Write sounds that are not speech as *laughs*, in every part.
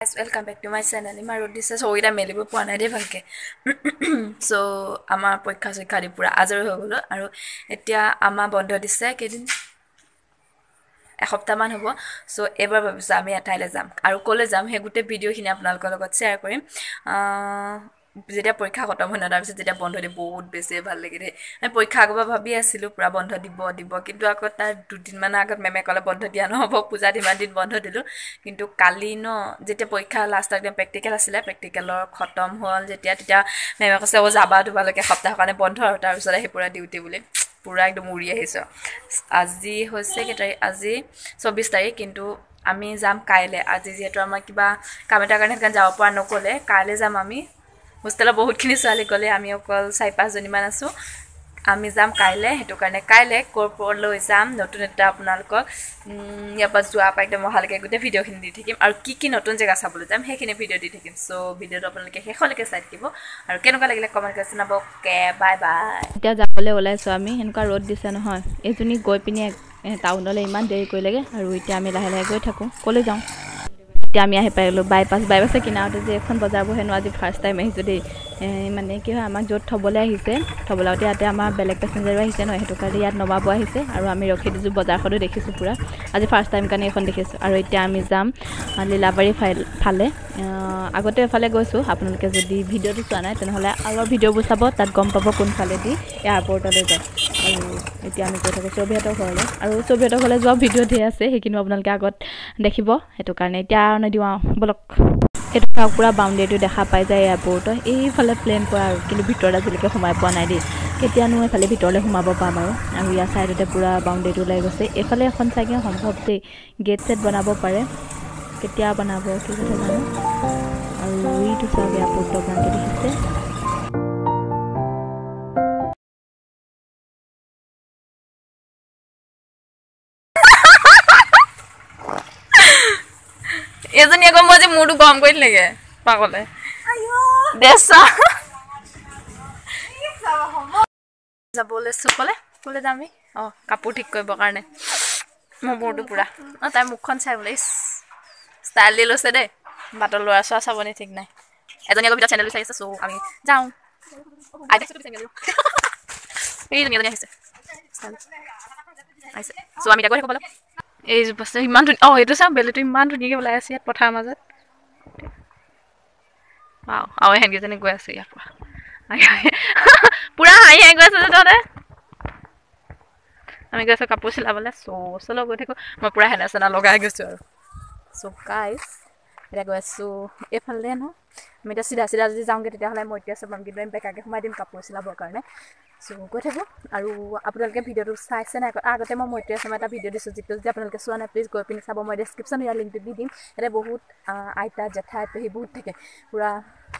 Welcome back to my channel ইমান ৰ'দ দিছে চৌকেইটা মেলিব পোৱা নাই দেই ভালকৈ চ' আমাৰ পৰীক্ষা চৰীক্ষা দি পূৰা আজৰি হৈ গ'লোঁ আৰু এতিয়া আমাৰ বন্ধ দিছে কেইদিন এসপ্তাহমান হ'ব চ' এইবাৰ ভাবিছোঁ আমি এঠাইলৈ যাম আৰু ক'লৈ যাম সেই গোটেই ভিডিঅ'খিনি আপোনালোকৰ লগত শ্বেয়াৰ কৰিম যেতিয়া পৰীক্ষা খতম হয় ন তাৰপিছত যেতিয়া বন্ধ দিয়ে বহুত বেছিয়ে ভাল লাগে দেই আমি পৰীক্ষা আগৰ পৰা ভাবি আছিলোঁ পূৰা বন্ধ দিব দিব কিন্তু আকৌ তাৰ দুদিনমানৰ আগত মেমে ক'লে বন্ধ দিয়া নহ'ব পূজাত ইমান দিন বন্ধ দিলোঁ। কিন্তু কালি ন যেতিয়া পৰীক্ষা লাষ্ট একদম প্ৰেক্টিকেল আছিলে প্ৰেক্টিকেলৰ খতম হ'ল যেতিয়া তেতিয়া মেমে কৈছে অ' যাবা তোমালোকে সপ্তাহৰ কাৰণে বন্ধ আৰু তাৰপিছত আহি পূৰা ডিউটি বুলি। পূৰা একদম উৰি আহিছোঁ। আজি হৈছে কেই তাৰিখ? আজি চৌবিছ তাৰিখ কিন্তু আমি যাম কাইলৈ। আজি যিহেতু আমাৰ কিবা কাম এটাৰ কাৰণে সেইকাৰণে যাব পৰা নগ'লে কাইলৈ যাম আমি হোষ্টেলত বহুতখিনি ছোৱালী গ'লে আমি অকল চাৰি পাঁচজনীমান আছোঁ। আমি যাম কাইলৈ সেইটো কাৰণে কাইলৈ ক'ৰপৰলৈ যাম। নতুন এটা আপোনালোকক ইয়াৰ পৰা যোৱাৰ পৰা একদম অহালৈকে গোটেই ভিডিঅ'খিনি দি থাকিম। আৰু কি কি নতুন জেগা চাবলৈ যাম সেইখিনি ভিডিঅ' দি থাকিম। চ' ভিডিঅ'টো আপোনালোকে শেষলৈকে চাই থাকিব। আৰু কেনেকুৱা লাগিলে কমেণ্ট কৰি জনাব। কে বাই বাই এতিয়া যাবলৈ ওলাইছোঁ আমি। সেনেকুৱা ৰ'দ দিছে নহয়। এইজনী গৈ পিনি টাউনলৈ ইমান দেৰি কৰিলেগৈ। আৰু এতিয়া আমি লাহে লাহে গৈ থাকোঁ। ক'লৈ যাওঁ? এতিয়া আমি আহি পাৰিলোঁ বাইপাছ বাইপাছৰ কিনাৰতে যে এখন বজাৰ বহেনো আজি ফাৰ্ষ্ট টাইম আহিছোঁ দেই। মানে কি হয় আমাক য'ত থ'বলৈ আহিছে থ'বলৈ আহোঁতে ইয়াতে আমাৰ বেলেগ পেচেঞ্জাৰো আহিছে ন সেইটো কাৰণে ইয়াত নমাব আহিছে আৰু আমি ৰখি দিছোঁ বজাৰখনো দেখিছোঁ পূৰা। আজি ফাৰ্ষ্ট টাইম কাৰণে এইখন দেখিছোঁ। আৰু এতিয়া আমি যাম লীলাবাৰী ফালে। আগতে এফালে গৈছোঁ আপোনালোকে যদি ভিডিঅ'টো চোৱা নাই তেনেহ'লে আগৰ ভিডিঅ'বোৰ চাব তাত গম পাব কোনফালেদি এয়াৰপৰ্টলৈ যায়। এতিয়া আমি গৈ থাকোঁ চৌবিহঁতৰ ঘৰলৈ। আৰু চৌবিহঁতৰ ঘৰলৈ যোৱা ভিডিঅ' ধেৰ আছে সেইখিনিও আপোনালোকে আগত দেখিব। সেইটো কাৰণে এতিয়া নিদিওঁ আৰু বলক। সেইটো চাওক পূৰা বাউণ্ডেৰীটো দেখা পাই যায় এয়াৰপৰ্টৰ এইফালে প্লেন কৰা আৰু কিন্তু ভিতৰত আজিলৈকে সোমাই পোৱা নাই দেই। কেতিয়ানো এইফালে ভিতৰলৈ সোমাব পাম আৰু। আৰু ইয়াৰ ছাইডতে পূৰা বাউণ্ডেৰীটো ওলাই গৈছে। এইফালে এখন চাগে সম্ভৱ দেই। গেট ছেট বনাব পাৰে। কেতিয়া বনাব কি কথা জানো। আৰু ইটো চাওক এয়াৰপৰ্টটো আপোনালোকে দেখিছে মূৰটো গৰম কৰি দিলেগে পাগলে। দেছা যাব লৈছোঁ ক'লে ক'লে যাম আমি অঁ কাপোৰ ঠিক কৰিবৰ কাৰণে। মোৰ মূৰটো পূৰা। অঁ তাই মুখখন চাই বোলে ইছ ষ্টাইল দি লৈছে দেই। বাটৰ ল'ৰা ছোৱা চাবনি ঠিক নাই। এজনী আকৌ ভিতৰত চেনেল বিচাৰি আছে চ' আমি যাওঁ। *laughs* এইজনী এজনী আহিছে। আহিছে। চ' আমি এতিয়া গৈ থাকোঁ বস্তু ইমান ধুনীয়া অঁ এইটো চাওঁ বেলিটো ইমান ধুনীয়াকৈ ওলাই আছে ইয়াত পথাৰৰ মাজত। অঁ আৰু এহেনকেইজনী গৈ আছে ইয়াৰ পৰা। *laughs* পূৰা হাঁহি হাঁহি গৈ আছে যে তহঁতে। আমি গৈ আছোঁ কাপোৰ চিলাবলৈ। চ' চলো গৈ থাকোঁ। মই পূৰা হেনা চেনা লগাই গৈছোঁ আৰু। চ' গাইছ এতিয়া গৈ আছোঁ এইফালে ন? আমি এতিয়া চিধা চিধা যদি যাওঁগৈ তেতিয়াহ'লে মই এতিয়া চব কিন্তু আমি বেকাকৈ সোমাই দিম কাপোৰ চিলাবৰ কাৰণে। চ' গৈ থাকোঁ। আৰু আপোনালোকে ভিডিঅ'টো চাইছে নাই আগতে মই মৈত্ৰী আছাম এটা ভিডিঅ' দিছোঁ যিটো যদি আপোনালোকে চোৱা নাই প্লিজ গৈ পিনি চাব। মই ডেছক্ৰিপশ্যন ইয়াৰ লিংকটো দি দিম। ইয়াতে বহুত আইতা জেঠাই পেহী বহুত থাকে। পূৰা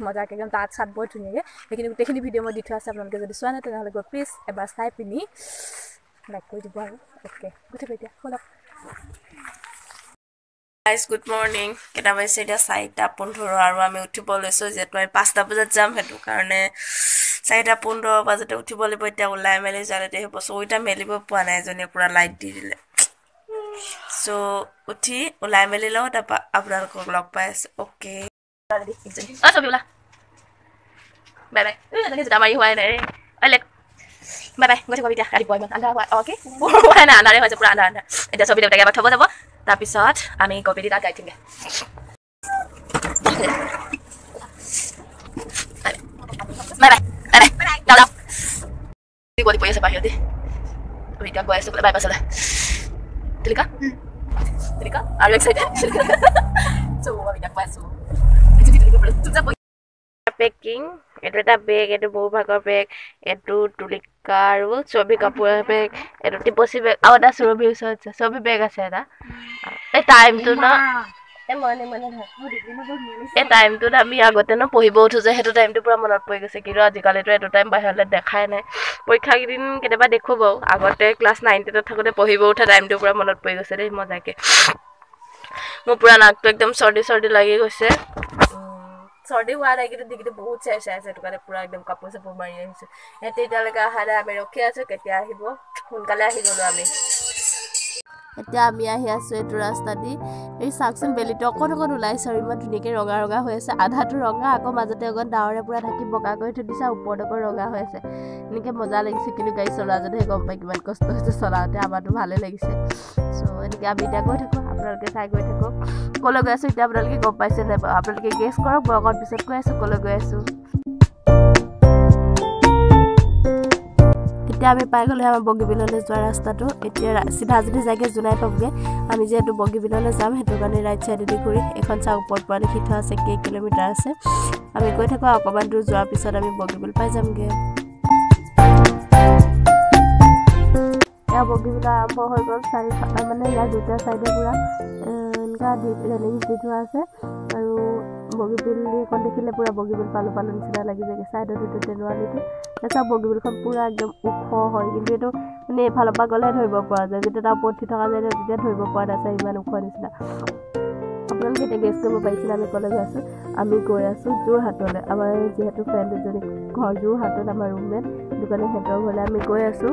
মজাকৈ একদম তাঁত চাত বৰ ধুনীয়াকৈ। সেইখিনি গোটেইখিনি ভিডিঅ' মই দি থোৱা আছে আপোনালোকে যদি চোৱা নাই তেনেহ'লে গৈ প্লিজ এবাৰ চাই পিনি লাইক কৰি দিব আৰু। অ'কে গৈ থাকোঁ এতিয়া। ব'লক গাইজ গুড মৰ্ণিং কেইটা বাজিছে এতিয়া? চাৰিটা পোন্ধৰ আৰু আমি উঠিব লৈছোঁ যিহেতু আমি পাঁচটা বজাত যাম সেইটো কাৰণে চাৰিটা পোন্ধৰ বজাতে উঠিব লাগিব এতিয়া ওলাই মেলি যোৱালে হ'ব চৌকেইটা মেলিব পোৱা নাই এজনীয়ে পূৰা লাইট দি দিলে। চ' উঠি ওলাই মেলি লওঁ তাৰপৰা আপোনালোকক লগ পাই আছোঁ। অ'কে এতিয়া এতিয়া তাৰপিছত আমি তাত গাই বাই বাই। বাই বাই যাওঁ যাওঁ গৈ পৰি আছে বাহিৰতে আমি এতিয়া গৈ আছোঁ বাই পাছলৈ তিলিকা তিলিকা আৰু এক চাইডে চ' আমি এতিয়া গৈ আছোঁ পেকিং এইটো এটা বেগ এইটো বহু ভাগৰ বেগ এইটো তুলিকা আৰু ছবি কাপোৰৰ বেগ এইটো টিপচি বেগ আৰু এটা চুৰভি ওচৰত আছে ছবি বেগ আছে এটা এই টাইমটো ন এই টাইমটোত আমি আগতে ন পঢ়িব উঠো যে সেইটো টাইমটো পূৰা মনত পৰি গৈছে কিন্তু আজিকালিতো এইটো টাইম বাহিৰলৈ দেখাই নাই। পৰীক্ষা কেইদিন কেতিয়াবা দেখোঁ বাৰু আগতে ক্লাছ নাইন টেনত থাকোঁতে পঢ়িব উঠা টাইমটো পূৰা মনত পৰি গৈছে দেই মজাকৈ। মোৰ পূৰা নাকটো একদম চৰ্দি চৰ্দি লাগি গৈছে। চৰ্দি হোৱা নাই কিন্তু ডিগ্ৰীটো বহুত চাই চাই আছে সেইটো কাৰণে পূৰা একদম কাপোৰ চাপোৰ মাৰি আহিছোঁ। সিহঁতে এতিয়ালৈকে অহা নাই আমি ৰখি আছোঁ কেতিয়া আহিব? সোনকালে আহি গ'লোঁ আমি। এতিয়া আমি আহি আছোঁ এইটো ৰাস্তা দি এই চাওকচোন বেলিটো অকণ অকণ ওলাইছে ইমান ধুনীয়াকৈ ৰঙা ৰঙা হৈ আছে। আধাটো ৰঙা আকৌ মাজতে অকণ ডাৱৰে পূৰা ঢাকি বগা কৰি থৈ দিছে ওপৰত অকণ ৰঙা হৈ আছে। এনেকৈ মজা লাগিছে কিন্তু গাড়ী চলোৱাজনেহে গম পায় কিমান কষ্ট হৈছে চলাওঁতে আমাৰতো ভালেই লাগিছে। চ' এনেকৈ আমি এতিয়া গৈ থাকোঁ আপোনালোকে চাই গৈ থাকক ক'লৈ গৈ আছোঁ এতিয়া আপোনালোকে গম পাইছে নাই আপোনালোকে গেছ কৰক মই অকণ পিছত কৈ আছোঁ ক'লৈ গৈ আছোঁ। এতিয়া আমি পাই গ'লোঁ আমাৰ বগীবিললৈ যোৱা ৰাস্তাটো। এতিয়া চিধা যদি যায়গৈ জোনাই পাবগৈ। আমি যিহেতু বগীবিললৈ যাম সেইটো কাৰণে ৰাইট ছাইডেদি ঘূৰি এখন চাওক ওপৰত পৰা লিখি থোৱা আছে কেই কিলোমিটাৰ আছে। আমি গৈ থাকোঁ অকণমান দূৰ যোৱাৰ পিছত আমি বগীবিল পাই যামগৈ। এয়া বগীবিল আৰম্ভ হৈ গ'ল চাৰি মানে ইয়াৰ দুটা চাইডে পূৰা। এনেকুৱা ৰেলিং দি থোৱা আছে। আৰু বগীবিল এইখন দেখিলে পূৰা বগীবিল পালোঁ পালোঁ নিচিনা লাগি যায়গৈ। ছাইডত এইটো তেনুৱালিটো তাৰপিছত বগীবিলখন পূৰা একদম ওখ হয় কিন্তু এইটো মানে এইফালৰ পৰা গ'লে ধৰিব পৰা যায়। যেতিয়া তাৰ উঠি থকা যায় তেতিয়া ধৰিব পৰা নাযায় ইমান ওখ নিচিনা। আপোনালোকে এতিয়া গেছ কৰিব পাৰিছিলে আমি ক'লৈ গৈ আছোঁ আমি গৈ আছোঁ যোৰহাটলৈ। আমাৰ যিহেতু ফ্ৰেণ্ড এজনী ঘৰ যোৰহাটত আমাৰ ৰুমমেট সেইটো কাৰণে সিহঁতৰ ঘৰলৈ আমি গৈ আছোঁ।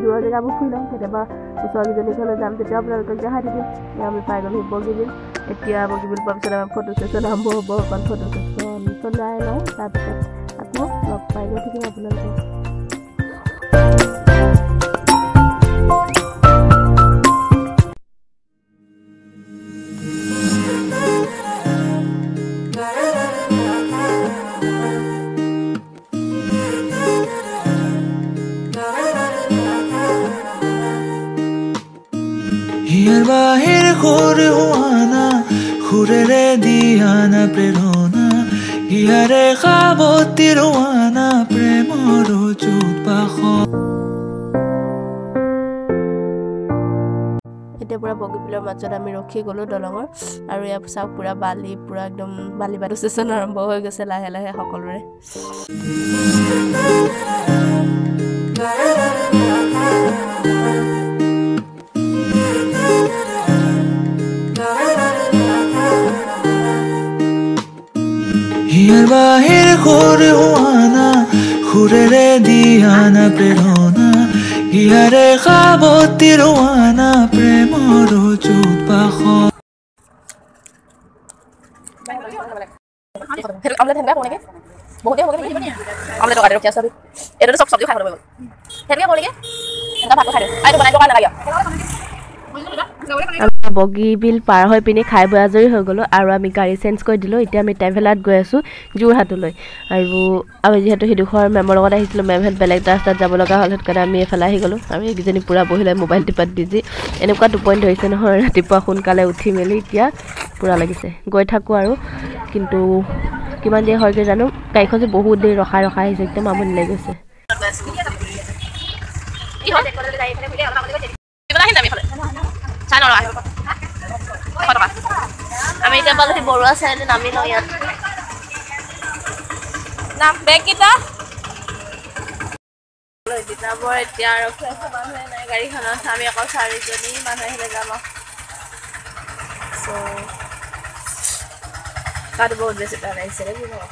দূৰৰ জেগাবোৰ ফুৰি ল'ম কেতিয়াবা কেইজনী ঘৰলৈ যাম তেতিয়া আপোনালোকক দেখাই থাকিম। আমি পাই গ'লোঁ বগীবিল। এতিয়া বগীবিল পোৱাৰ পিছত আমাৰ ফটো ছেশ্যন আৰম্ভ হ'ব অকণ ফটো ছেশ্যন চলাই লওঁ তাৰপিছত আকৌ লগ পাই গৈ থাকিম আপোনালোকক। হিয়াৰ বাহিৰ সুৰ হোৱানা সুৰেৰে দিয়ানা প্ৰেৰণা হিয়াৰে সাৱতী ৰোৱানা প্ৰেমৰ এতিয়া পূৰা বগীবিলৰ মাজত আমি ৰখি গ'লোঁ দলঙৰ আৰু ইয়াৰ চাওক পূৰা বালি পূৰা একদম বালি বাটু ষ্টেচন আৰম্ভ হৈ গৈছে লাহে লাহে সকলোৰে বাহিৰ সুৰ হোৱানা সুৰেৰে দিয়ানা প্ৰেৰণা হিয়াৰে সাৱতী ৰোৱানা প্ৰেমৰ চুপাস সেইটো আমলেট সেনেকৈ কৰোঁ নেকি বহুতেই হ'ব নেকি আমলেট টকা ৰখি আছোঁ এইটোতো চব চব্জি খাই খাব গ'ল সেনেকৈ কৰোঁ নেকি এটা ভাতটো খাই দিওঁ এইটো বনাই টকা নালাগে আমি বগীবিল পাৰ হৈ পিনি খাই বৈ আজৰি হৈ গ'লোঁ আৰু আমি গাড়ী চেঞ্জ কৰি দিলোঁ। এতিয়া আমি ট্ৰেভেলাৰত গৈ আছোঁ যোৰহাটলৈ। আৰু আমি যিহেতু সিডোখৰ মেমৰ লগত আহিছিলোঁ মেমহেঁত বেলেগ ৰাস্তাত যাব লগা হ'ল সেইটো কাৰণে আমি এইফালে আহি গ'লোঁ। আৰু এইকেইজনী পূৰা বহি লৈ মোবাইল টিপাত বিজি এনেকুৱা টোপনি ধৰিছে নহয় ৰাতিপুৱা সোনকালে উঠি মেলি এতিয়া পূৰা লাগিছে। গৈ থাকোঁ আৰু কিন্তু কিমান দেৰি হয়গৈ জানো? গাড়ীখন যে বহুত দেৰি ৰখাই ৰখাই আহিছে একদম আমনি গৈছে। এতিয়া পালোঁ সেই বৰুৱা চাইডে নামি লওঁ ইয়াত। নাম বেগকেইটা তিতাবৰ এতিয়া ৰখি আছে মানুহে নাই গাড়ীখনত আমি অকল চাৰিজনী মানুহ আহিলে যাম আৰু। গাটো বহুত বেছি টান আহিছে দেই কি হ'ব?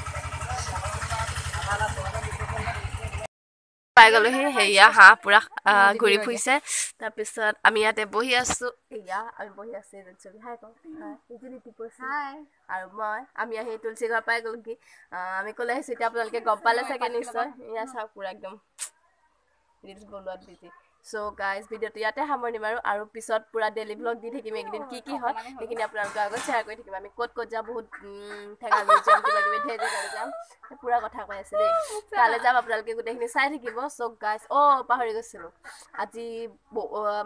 পাই গ'লোহি সেয়া হাঁহ পূৰা আহ, ঘূৰি ফুৰিছে। তাৰপিছত আমি ইয়াতে বহি আছোঁ। এয়া আমি বহি আছোঁ এজন ছবি। হাই কওঁ। ইজনী টিপচি আৰু মই আমি আহি তুলসী ঘৰ পাই গ'লো কি আমি ক'লে আহিছোঁ এতিয়া আপোনালোকে গম পালে চাগে নিশ্চয়। এয়া চাওক পূৰা একদম। ৰিলচ বনোৱাত বিজি। চ' গাইজ ভিডিঅ'টো ইয়াতে সামৰণি মাৰোঁ আৰু পিছত পূৰা ডেইলি ভ্লগ দি থাকিম এইকেইদিন কি কি হয় সেইখিনি আপোনালোকৰ আগত শ্বেয়াৰ কৰি থাকিম। আমি ক'ত ক'ত যাম বহুত ঠেঙাগুৰি যাম কিবা কিবি জেগালৈ যাম পূৰা কথা কৈ আছে দেই। তালৈ যাম আপোনালোকে গোটেইখিনি চাই থাকিব। চ' গাইজ অ' পাহৰি গৈছিলোঁ। আজি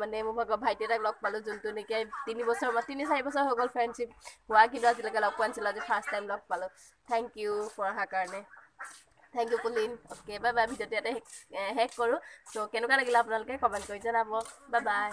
মানে মোৰ ভাগৰ ভাইটি এটাক লগ পালোঁ যোনটো নেকি তিনি বছৰ বা তিনি চাৰি বছৰ হৈ গ'ল ফ্ৰেণ্ডশ্বিপ হোৱা কিন্তু আজিলৈকে লগ পোৱা নাছিলোঁ আজি ফাৰ্ষ্ট টাইম লগ পালোঁ। থেংক ইউ ফৰ অহাৰ কাৰণে। Thank you Kulin okay bye bye ভিডিঅ'টো ইয়াতে শেষ- কৰোঁ। চ' কেনেকুৱা লাগিলে আপোনালোকে কমেণ্ট কৰি জনাব। Bye bye